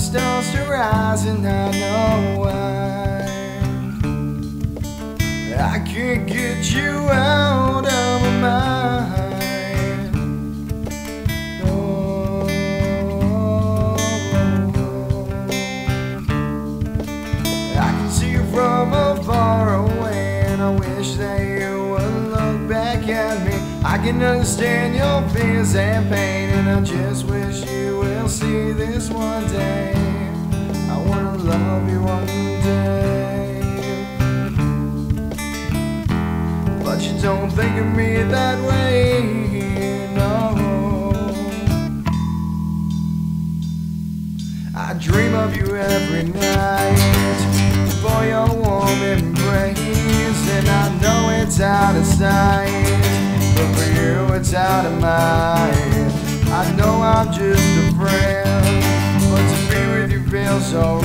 Stars to rise and I know why. I can't get you out of my mind. Oh, I can see you from afar away and I wish that you would look back at me. I can understand your fears and pain and I just wish you see this one day. I wanna love you one day. But you don't think of me that way, no. I dream of you every night for your warm embrace, and I know it's out of sight, but for you it's out of mind. I'm just a friend, but to be with you feels so